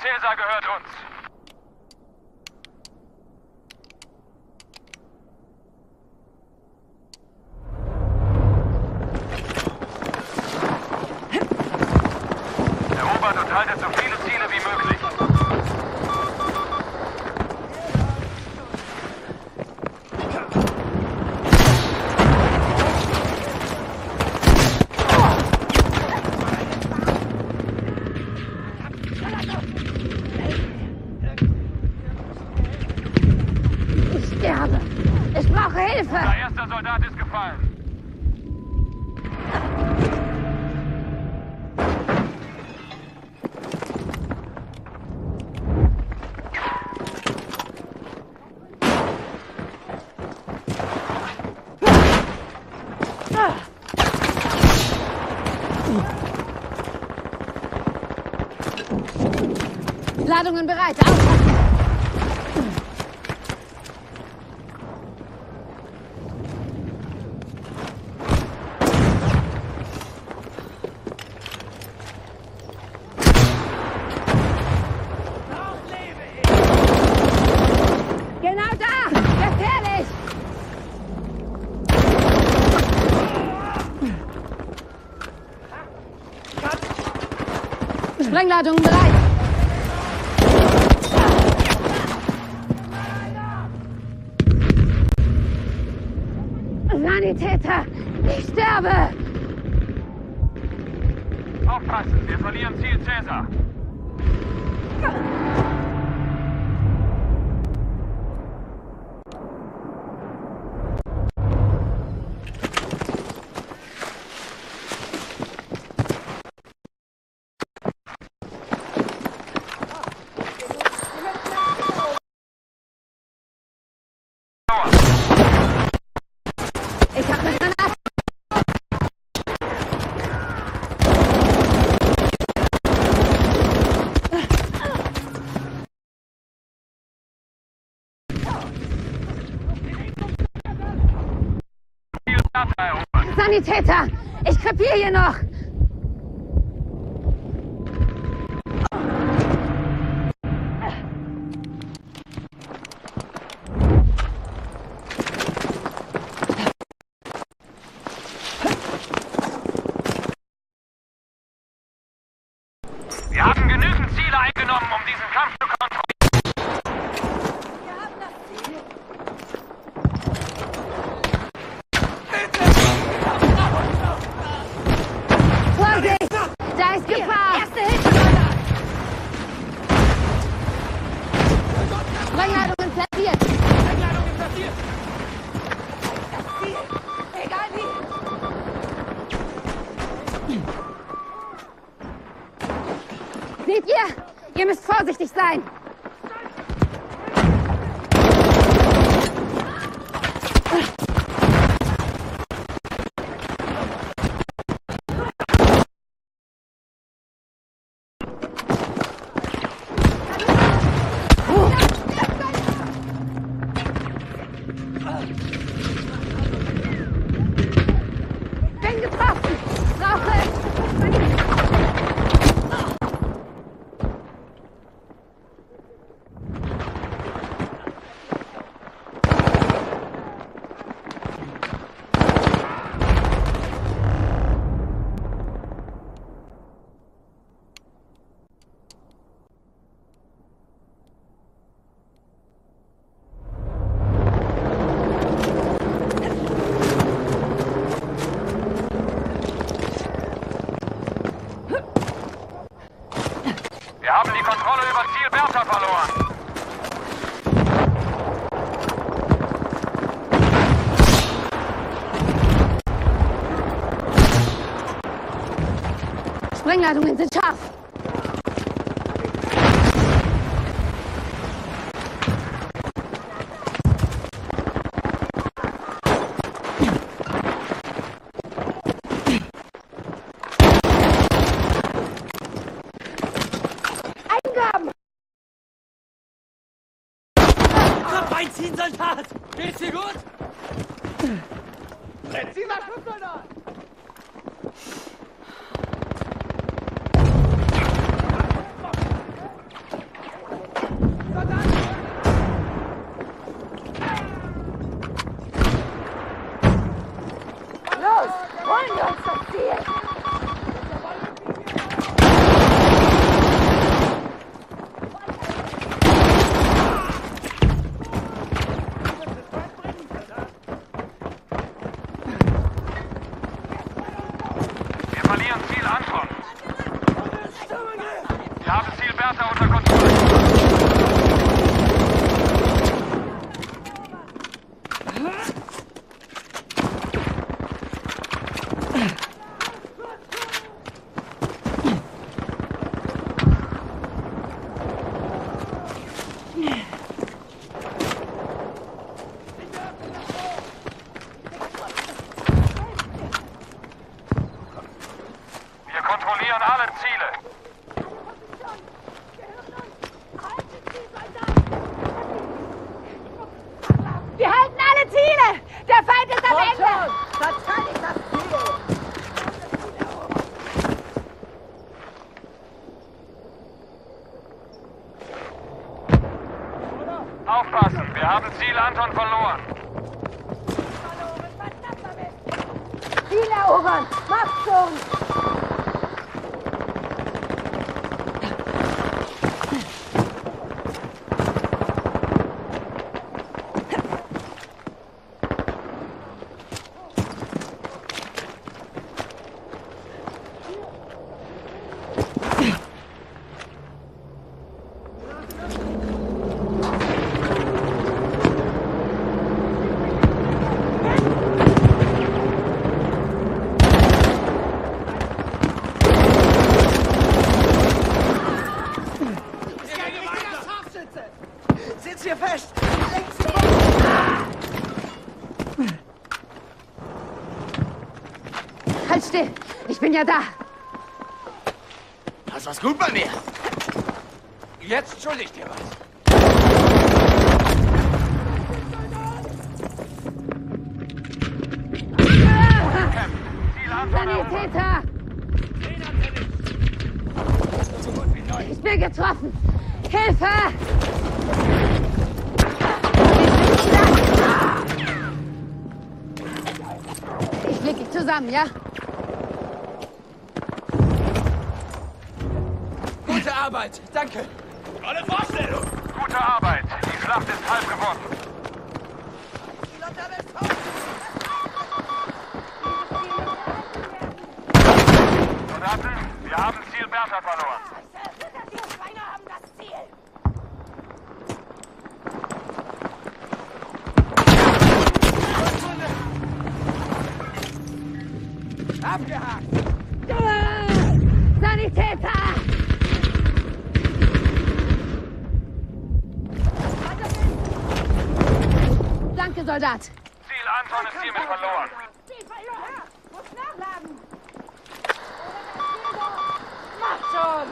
Cäsar gehört uns. Là 的 Sanitäter! Ich krepiere hier noch! Ihr müsst vorsichtig sein. i don't win the top Ja da! Hast was gut bei mir? Jetzt schulde ich dir was. Sanitäter! Ich bin getroffen! Hilfe! Ich leg dich zusammen, ja? Arbeit. Danke. Tolle Vorstellung. Gute Arbeit. Soldat. Ziel Anton ist hiermit verloren. Muss nachladen! Macht schon!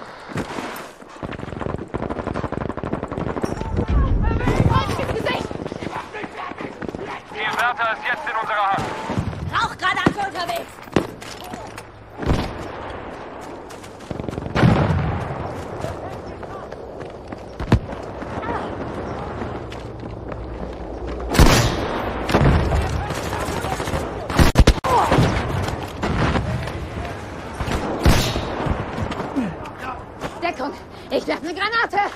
Kreuz ins Gesicht! Ziel Bertha ist jetzt in unserer Hand. Rauchgranate unterwegs! Deckung! Ich werfe eine Granate!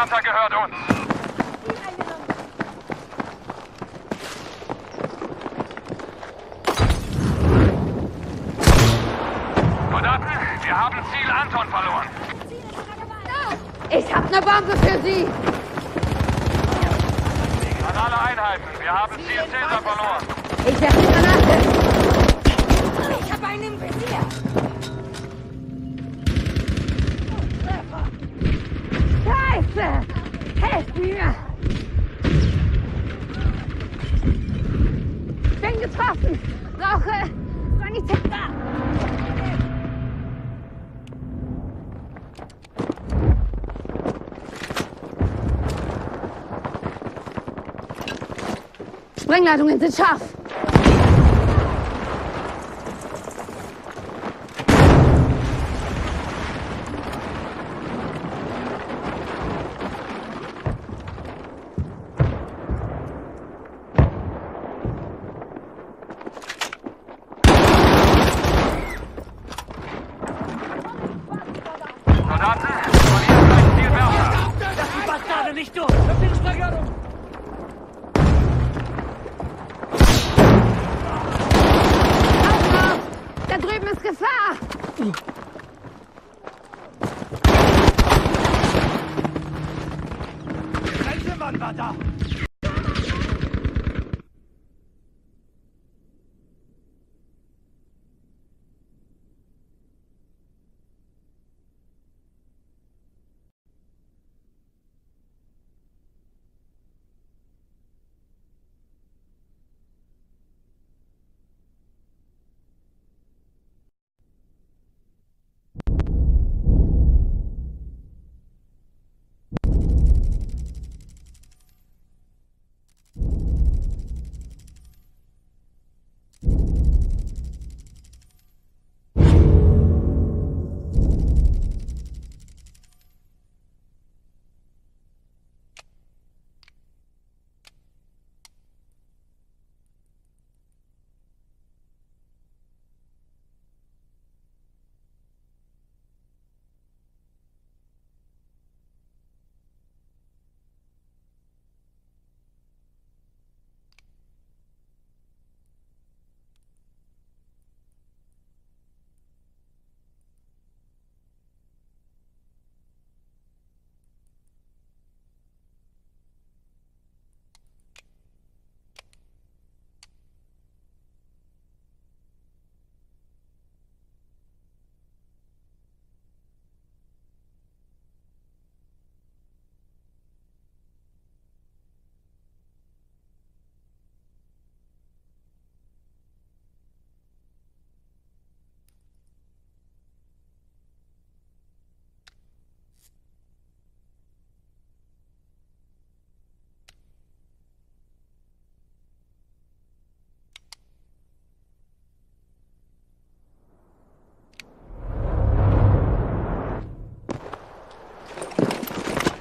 Theater gehört uns. Soldaten, wir haben Ziel Anton verloren. Ich hab eine Bombe für Sie. An alle Einheiten, wir haben Ziel Cäsar verloren. Ich werfe Granate. Ich habe einen im Visier. Sprengleitungen sind scharf.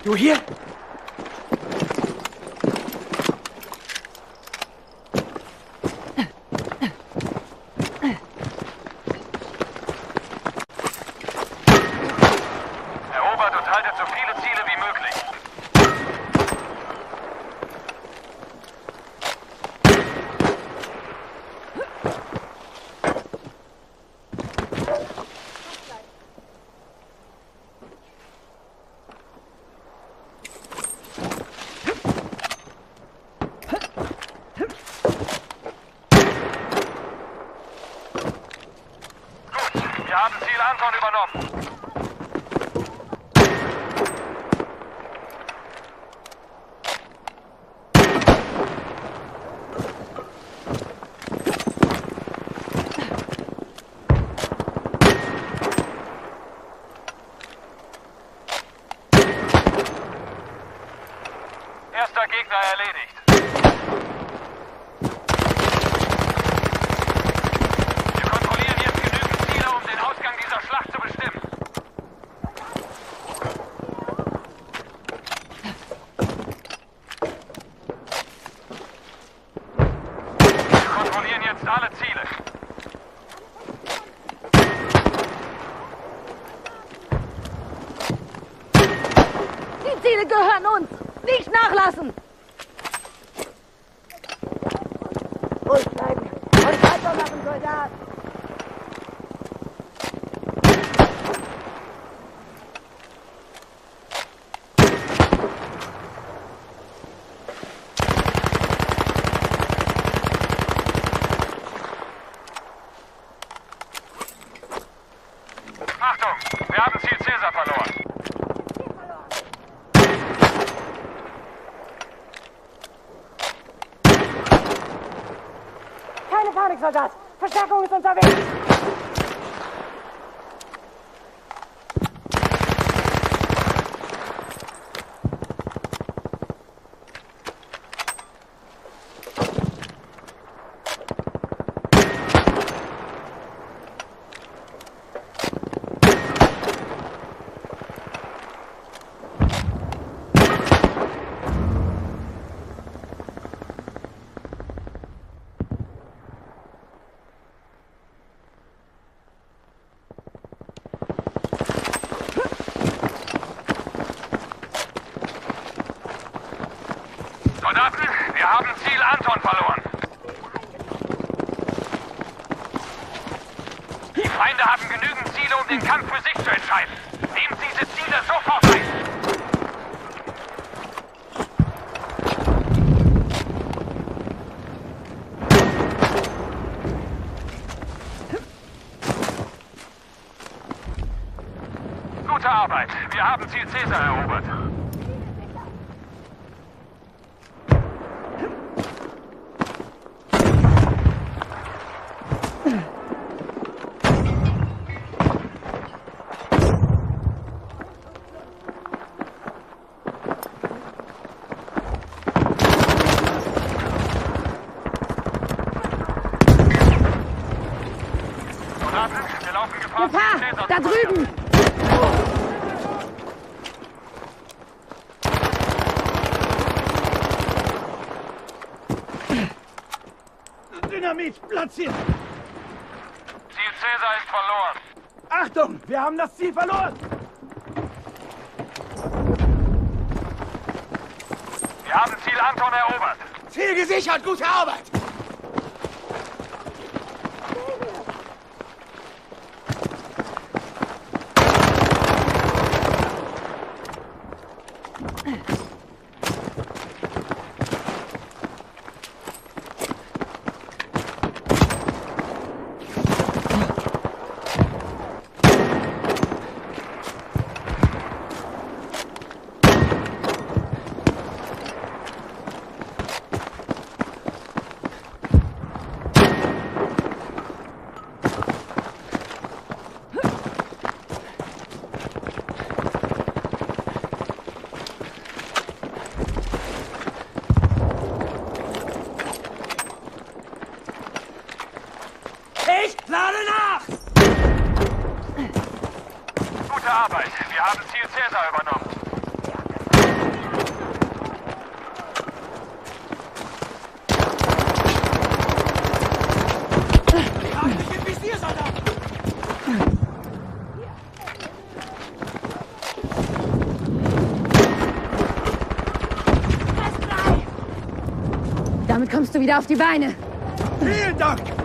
여 기. platziert. Ziel Cäsar ist verloren. Achtung, wir haben das Ziel verloren. Wir haben Ziel Anton erobert. Ziel gesichert, gute Arbeit. wieder auf die Beine. Vielen Dank!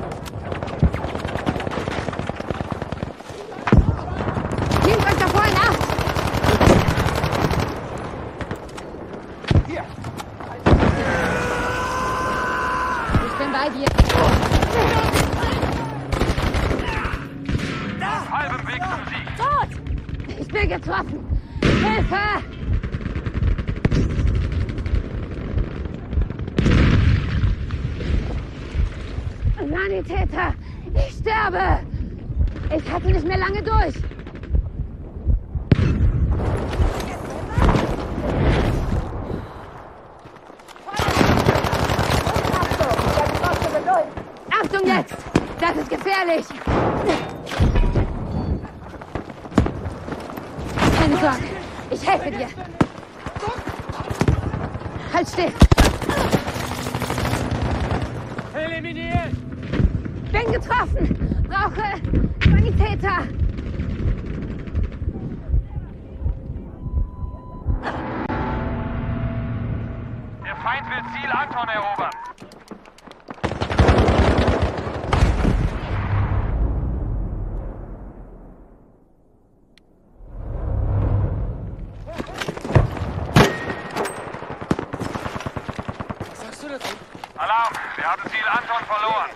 Alarm! Wir haben Ziel Anton verloren.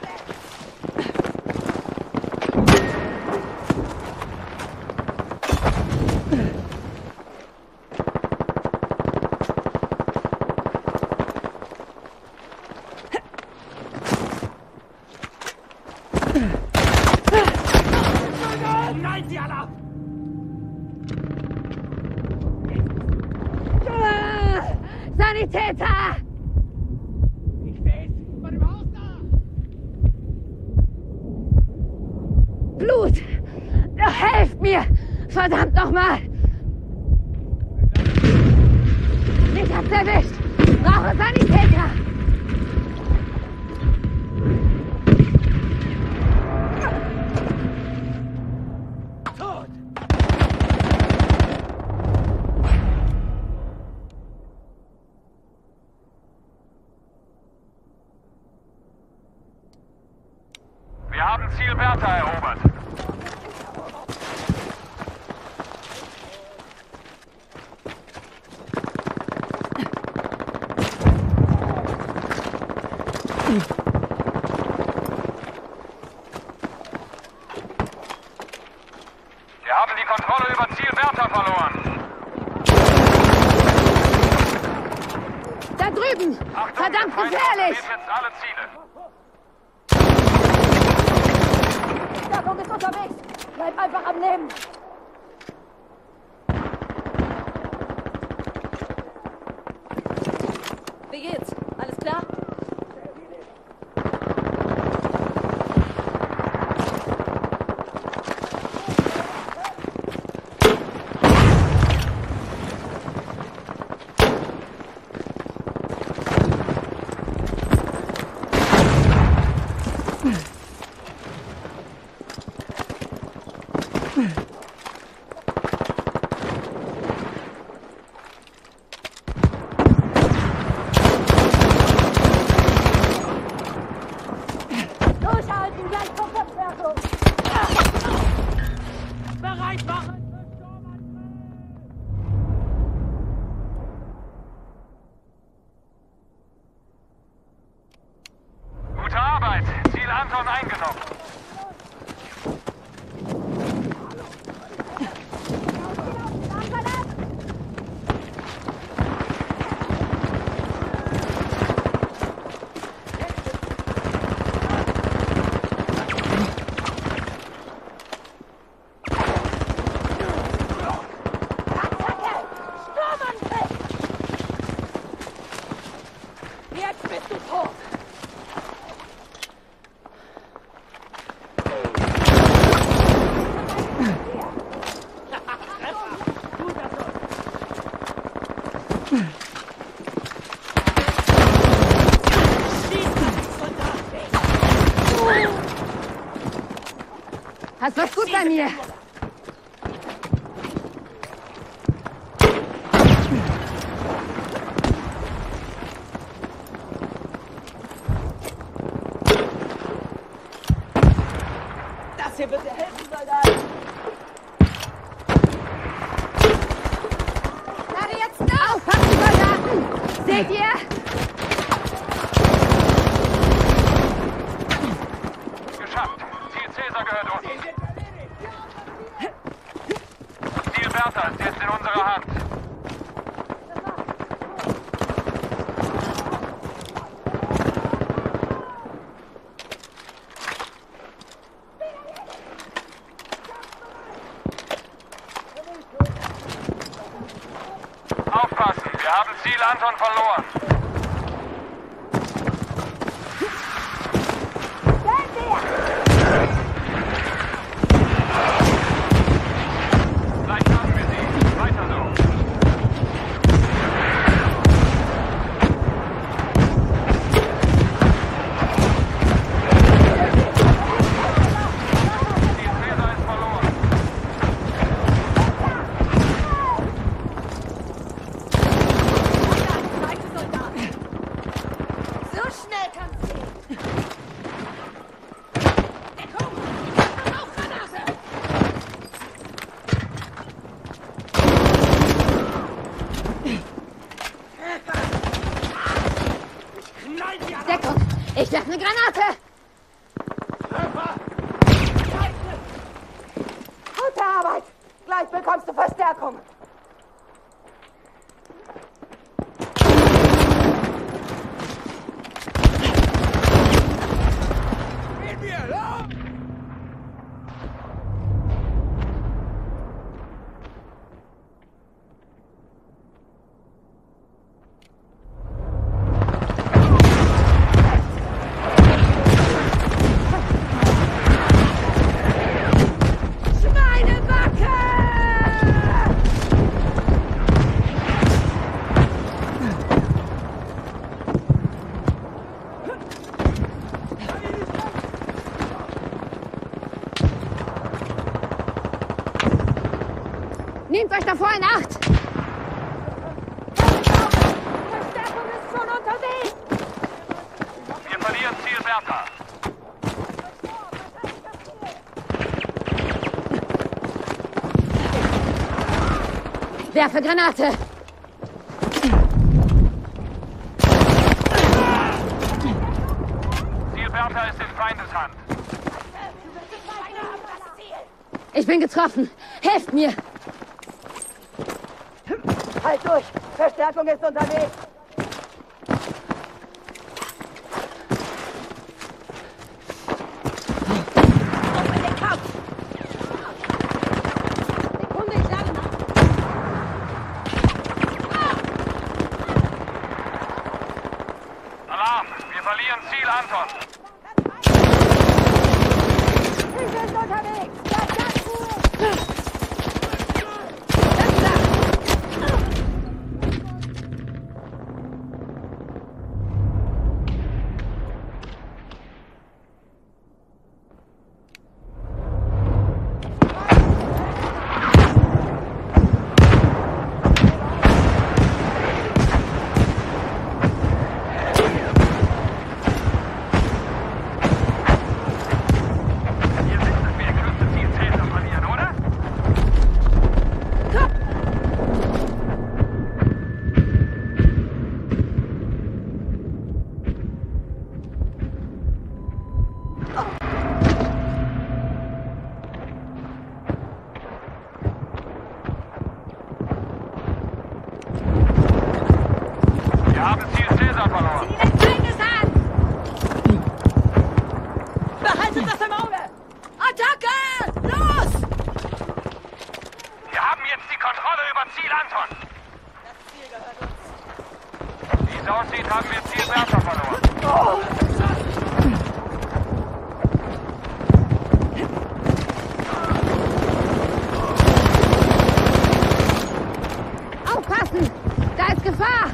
아你. Werfe Granate! Zielberta ist in Feindeshand. Ich bin getroffen. Helft mir! Halt durch! Verstärkung ist unterwegs! Kontrolle über Ziel Anton. Das Ziel gehört uns. Wie es aussieht, haben wir Ziel Bertha verloren. Oh. Aufpassen! Da ist Gefahr!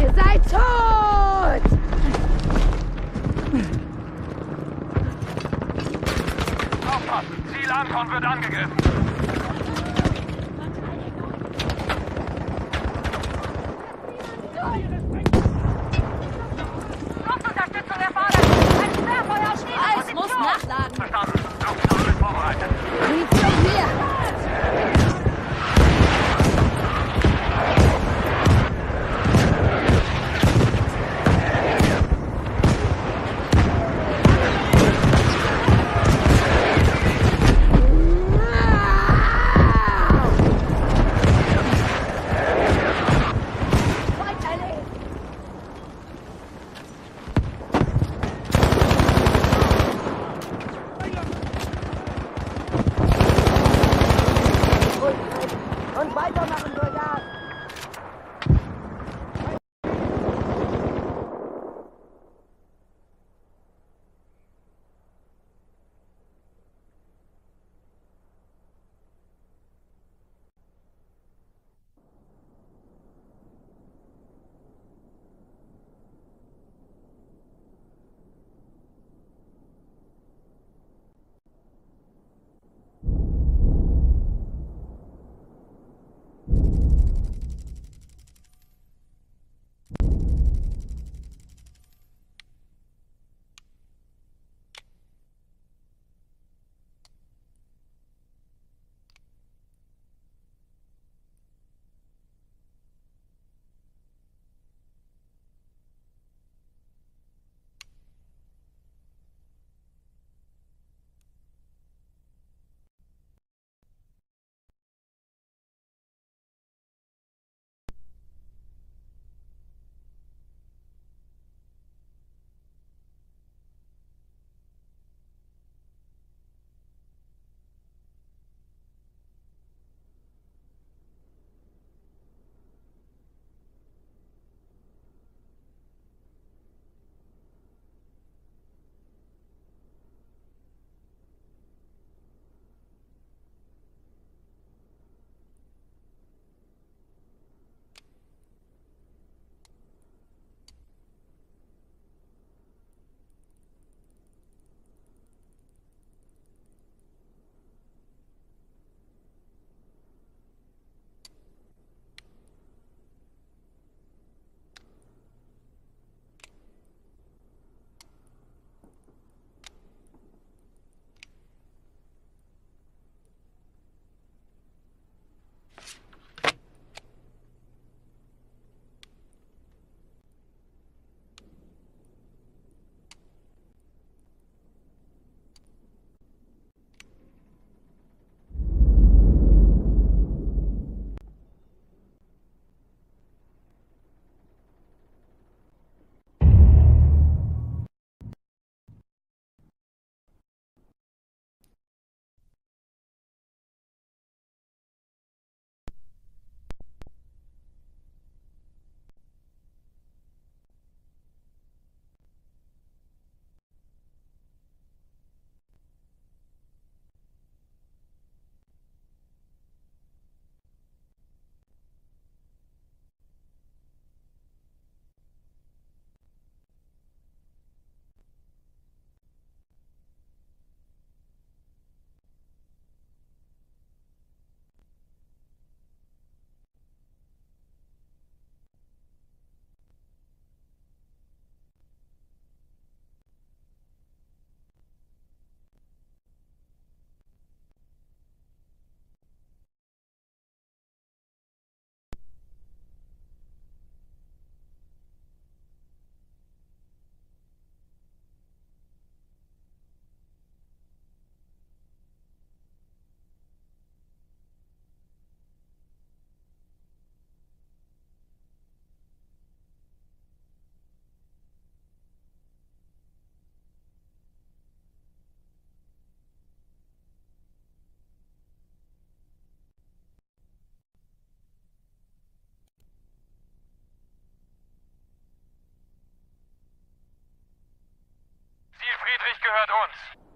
Ihr seid tot! Aufpassen! Ziel Anton wird angegriffen! Gehört uns.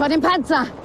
Vor dem Panzer!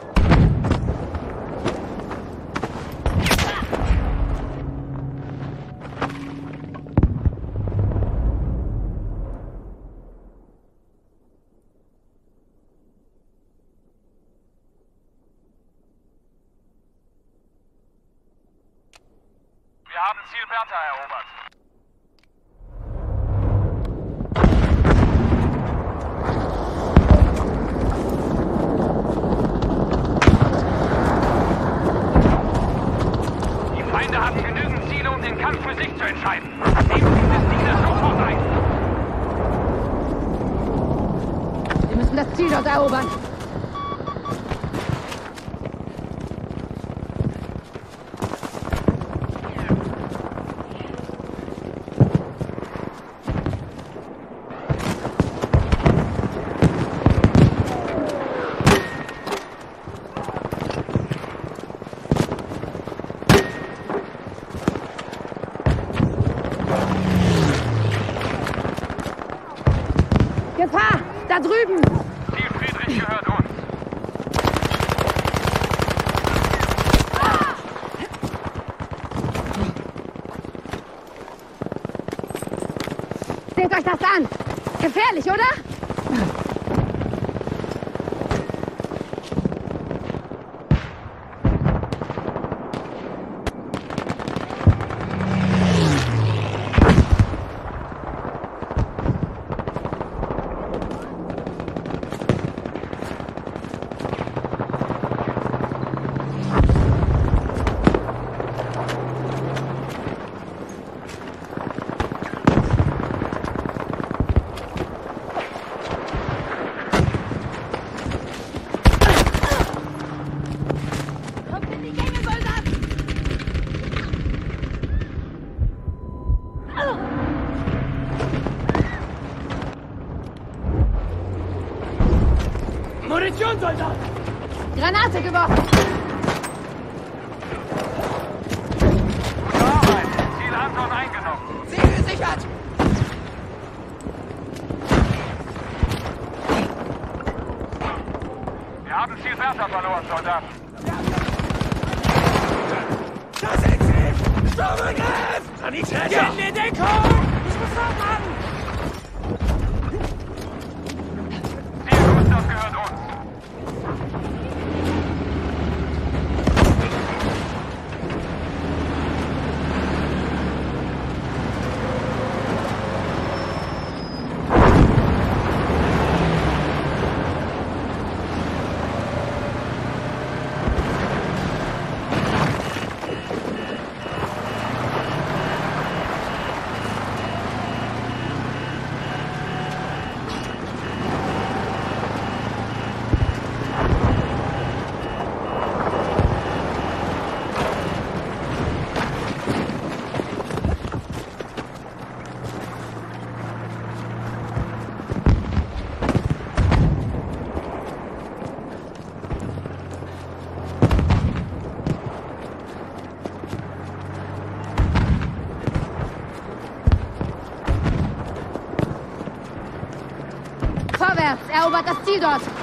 Zauberkastildort.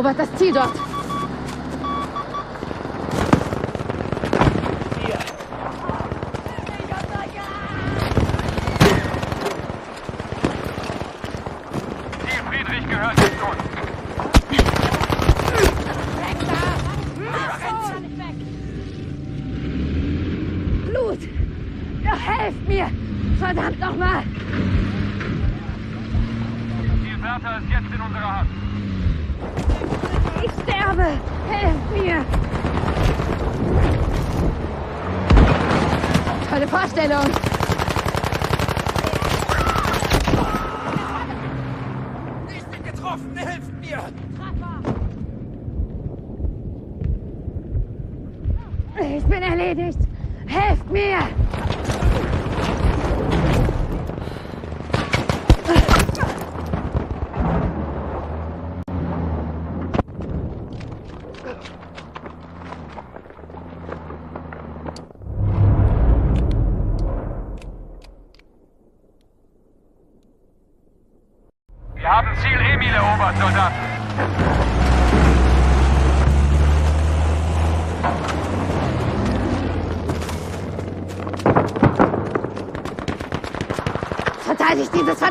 erobert das Ziel dort.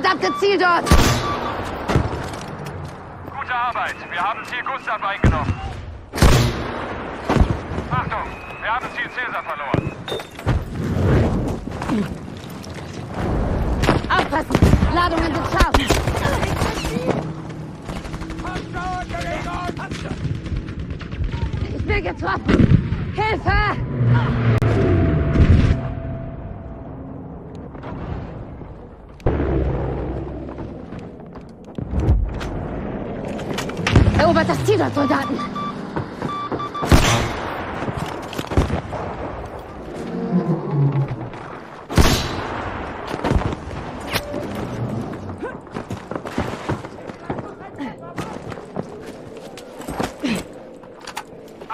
verdammte Ziel dort! Gute Arbeit. Wir haben Ziel Gustav eingeschaltet.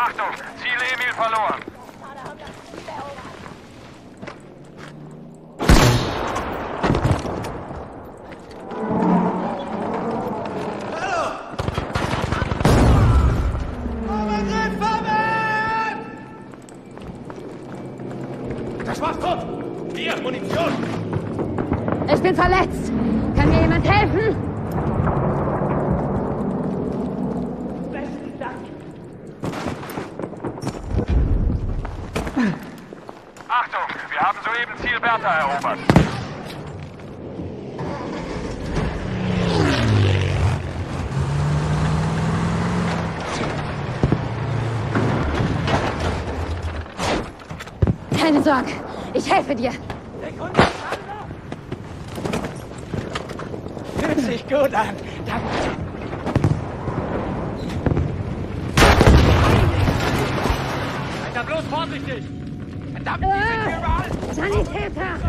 Achtung, Ziel Emil verloren. Helfe dir. Fühlt sich gut an. Danke. Alter, bloß vorsichtig! Verdammt, die sind hier überall! Sanitäter!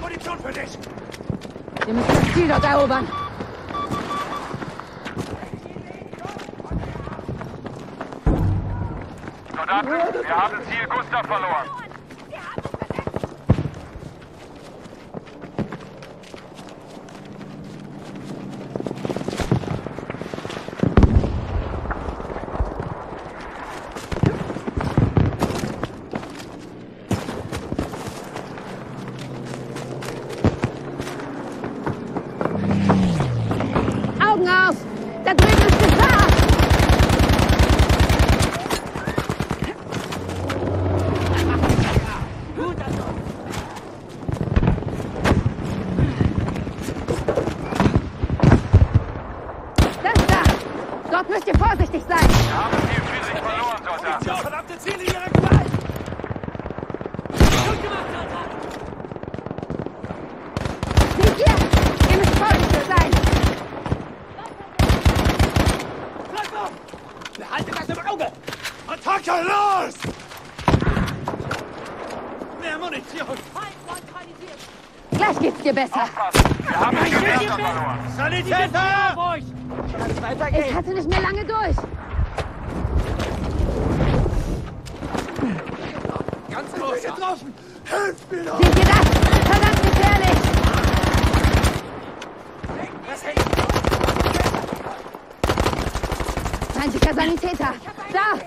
Munition für dich. Wir müssen das Ziel dort erobern. Soldaten, wir haben Ziel Gustav verloren. Augen auf! Da drüben ist Gefahr! Das da! Dort müsst ihr vorsichtig sein! Wir haben Ziel Friedrich verloren, Soldaten. Ja, verdammte Ziele ihrer Gewalt. Gut gemacht, Alter. Nicht hier! Ihr müsst vorsichtig sein! Bleib auf. Behalte das im Auge. Attacke, los! Mehr Munition. Gleich geht's dir besser. Aufpassen, wir haben Ziel Bertha verloren. Sanitäter! Ruhig. Kann's weitergehen? Ich hatte nicht mehr lange durch. Ganz los. getroffen. Hilf mir doch. Seht ihr das? Verdammt gefährlich! Das hängt. Feindlicher Sanitäter! Da!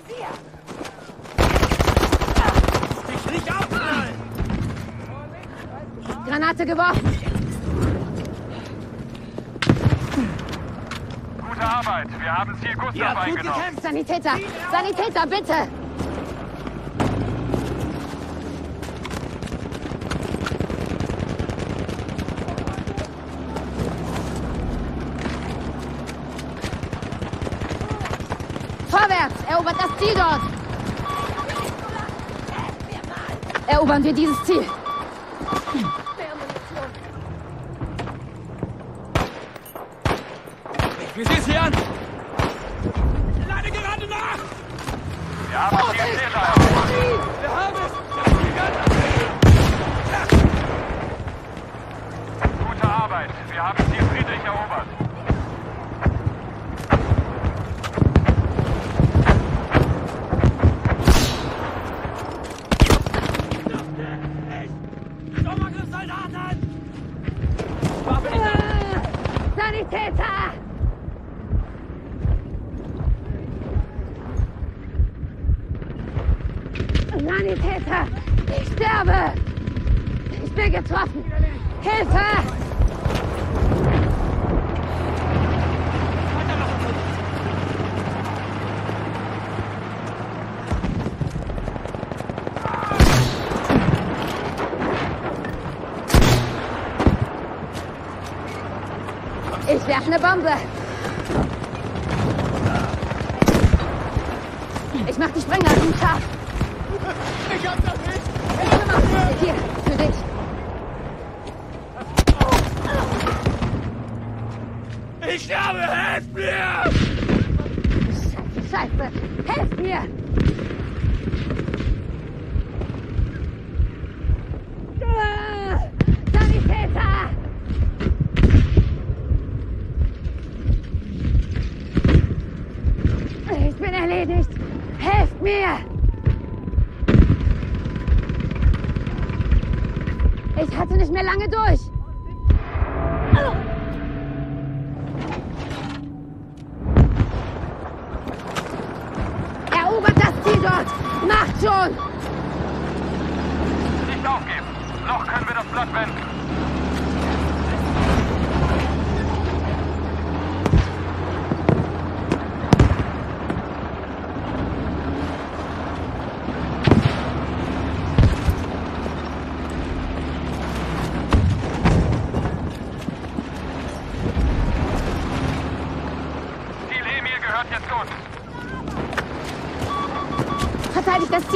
Dich nicht abknallen. Granate geworfen! Gute Arbeit, wir haben Ziel Gustav eingenommen. Sanitäter! Sanitäter, bitte! Vorwärts! Erobert das Ziel dort! Erobern wir dieses Ziel! Wie sieht's hier an? Lade gerade nach. Wir haben Ziel Täter erobert. Wir haben es. Gute Arbeit, wir haben Ziel Friedrich erobert. Sommergriffsoldaten! Ah, Sanitäter! Sanitäter! Ich sterbe! Ich bin getroffen! Hilfe! Ich werfe Ich hatte nicht mehr lange durch. Erobert das Ziel dort. Macht schon. Nicht aufgeben. Noch können wir das Blatt wenden.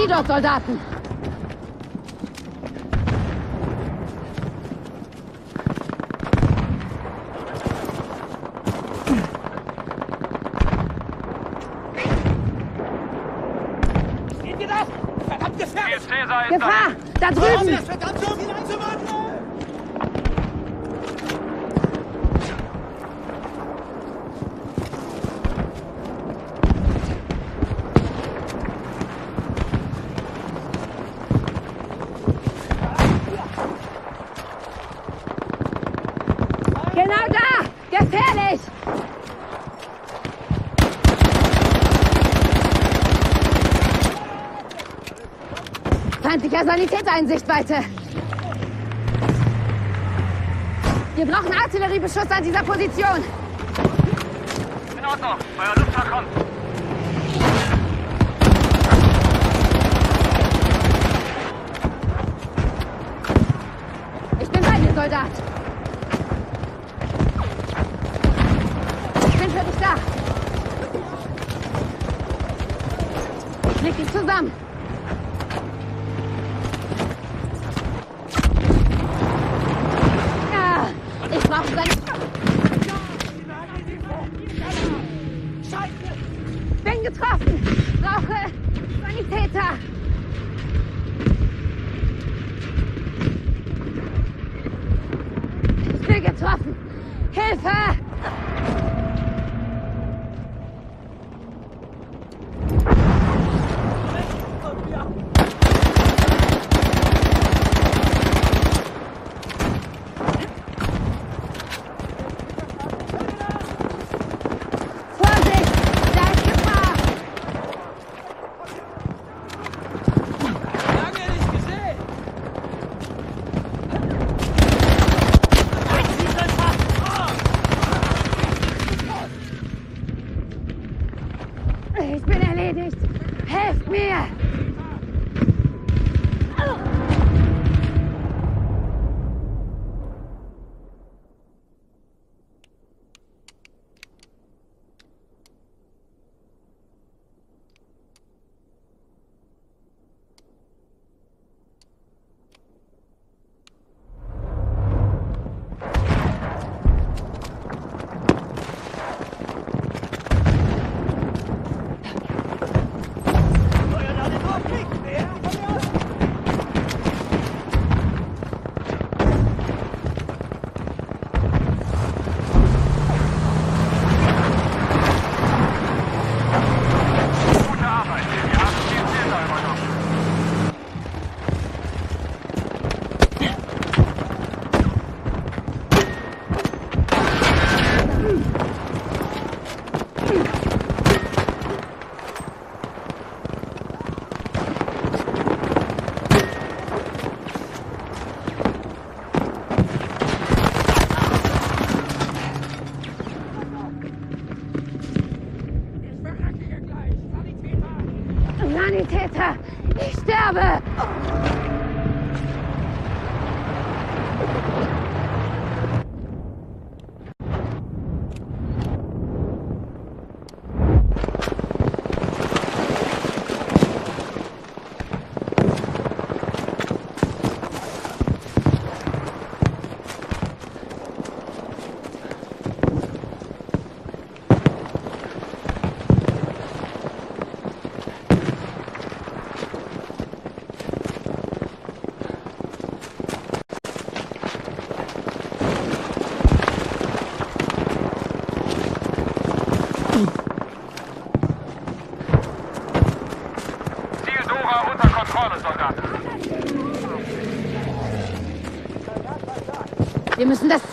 Soldaten! Personalität in Sichtweite. Wir brauchen Artilleriebeschuss an dieser Position. In Ordnung.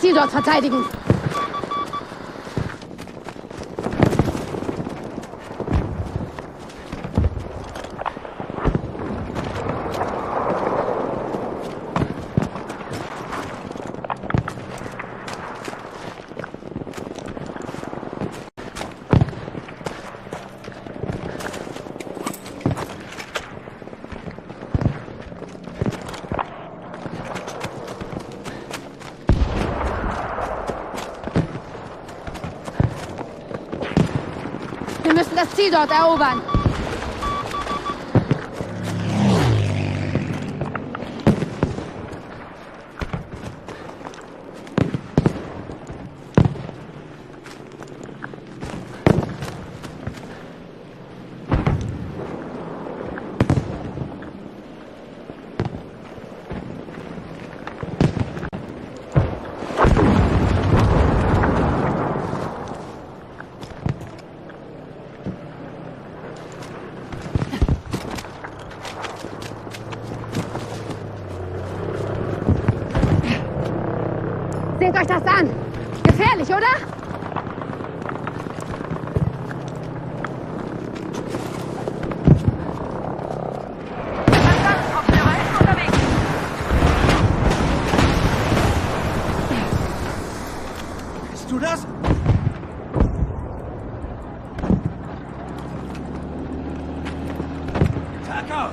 Ziel dort verteidigen. Ziel dort erobern. Seht euch das an! Gefährlich, oder? Kopfhörer ist unterwegs. Bist du das? Tucker!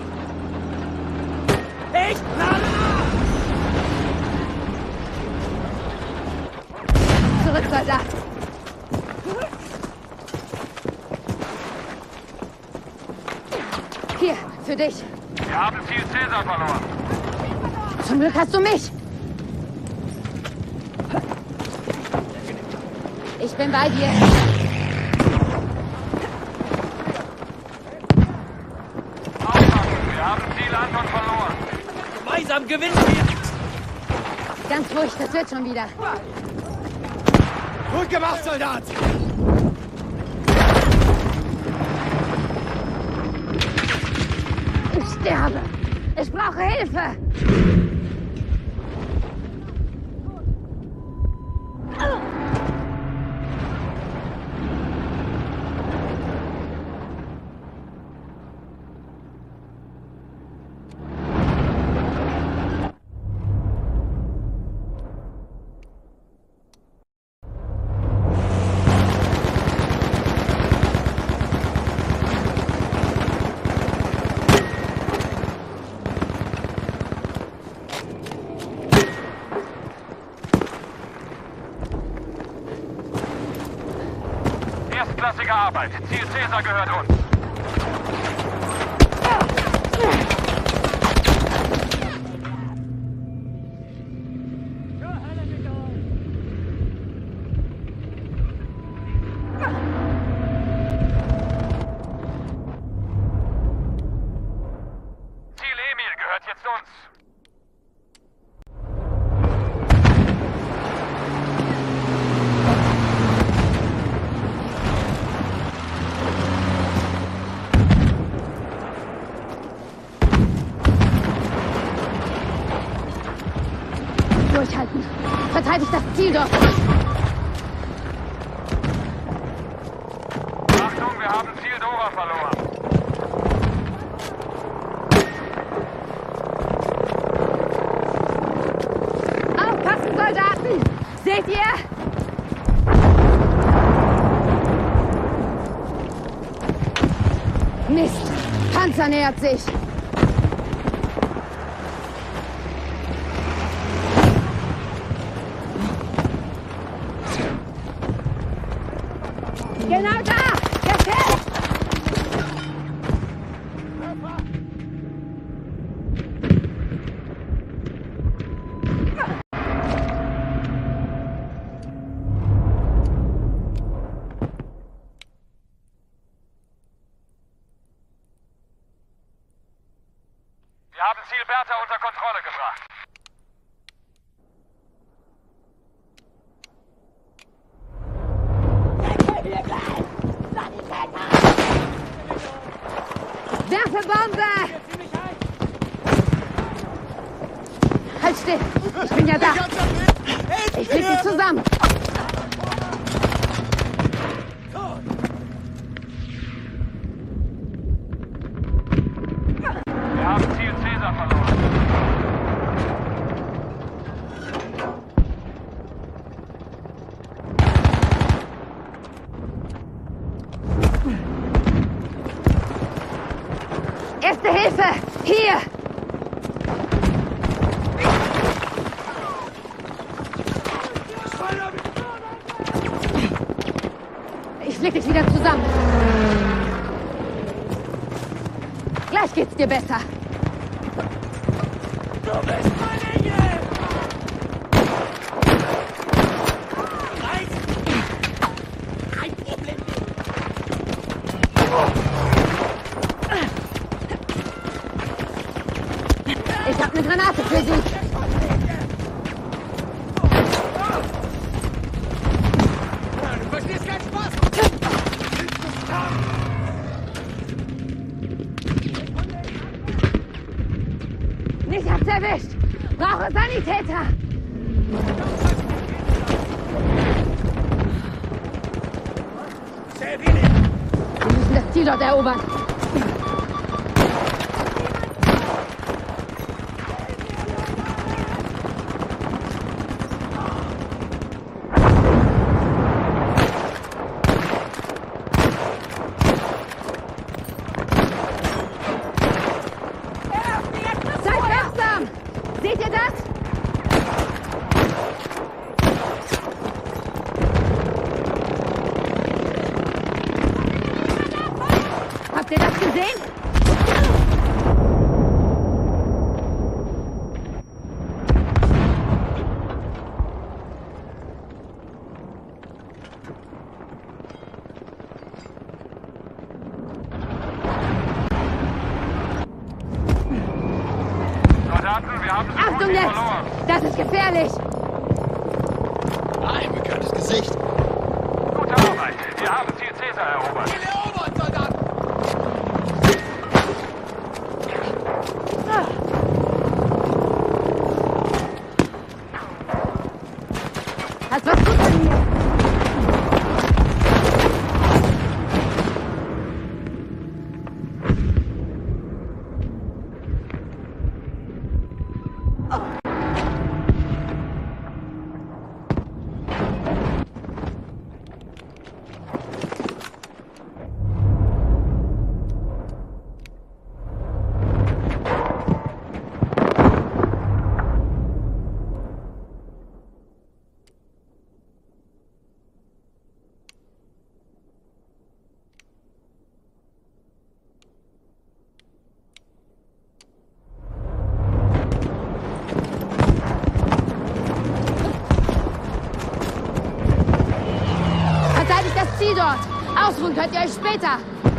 Ich lade ab! Zurück, Soldat! Hier, für dich. Wir haben Ziel Caesar verloren. Zum Glück hast du mich. Ich bin bei dir. Aufpassen, wir haben Ziel Anton verloren. Gemeinsam gewinnen wir! Ganz ruhig, das wird schon wieder. Gut gemacht, Soldat! Jennifer! Arbeit. Ziel Caesar gehört uns. Nähert sich! leg dich wieder zusammen. Gleich geht's dir besser. 在欧巴。Hört ihr euch später!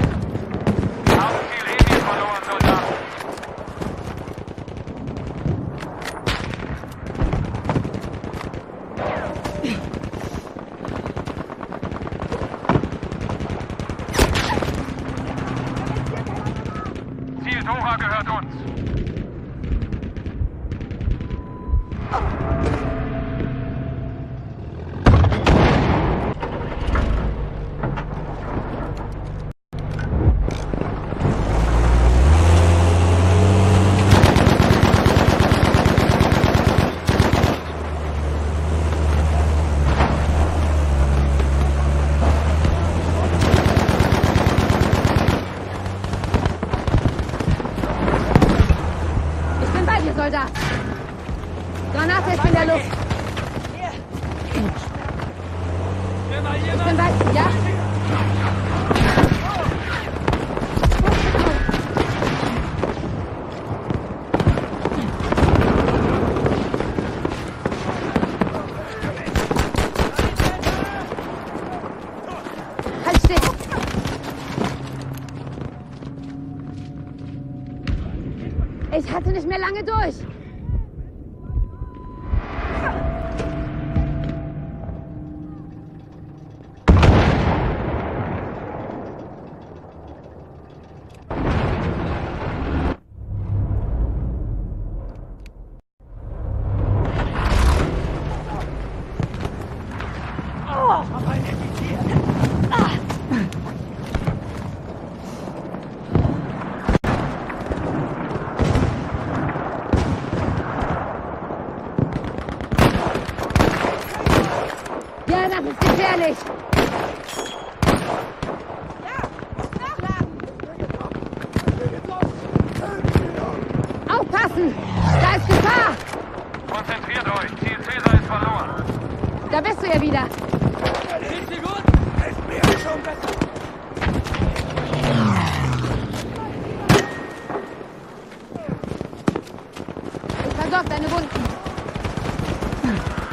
mir lange durch. Mm-hmm.